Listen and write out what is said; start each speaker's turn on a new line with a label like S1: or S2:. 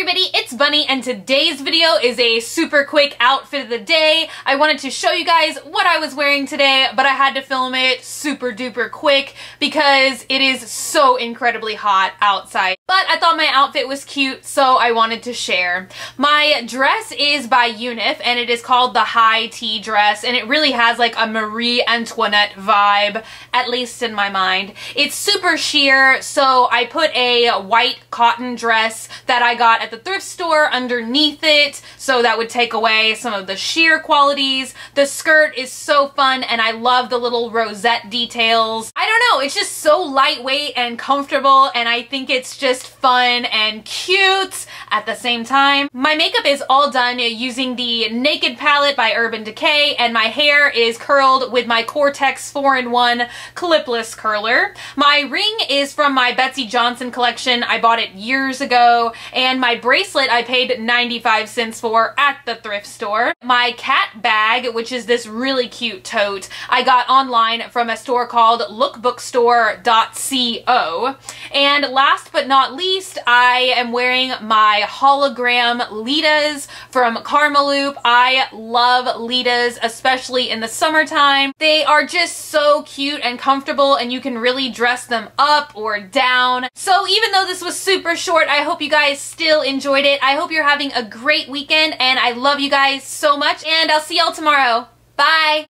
S1: everybody, Bunny and today's video is a super quick outfit of the day. I wanted to show you guys what I was wearing today, but I had to film it super duper quick because it is so incredibly hot outside. But I thought my outfit was cute, so I wanted to share. My dress is by Unif and it is called the high tea dress and it really has like a Marie Antoinette vibe, at least in my mind. It's super sheer, so I put a white cotton dress that I got at the thrift store underneath it, so that would take away some of the sheer qualities. The skirt is so fun, and I love the little rosette details. Know, it's just so lightweight and comfortable, and I think it's just fun and cute at the same time. My makeup is all done using the Naked palette by Urban Decay, and my hair is curled with my Cortex 4-in-1 clipless curler. My ring is from my Betsey Johnson collection. I bought it years ago, and my bracelet I paid 95 cents for at the thrift store. My cat bag, which is this really cute tote, I got online from a store called lookbookstore.co. And last but not least, I am wearing my hologram Litas from Karmaloop. I love Litas, especially in the summertime. They are just so cute and comfortable and you can really dress them up or down. So even though this was super short, I hope you guys still enjoyed it. I hope you're having a great weekend and I love you guys so much and I'll see y'all tomorrow. Bye!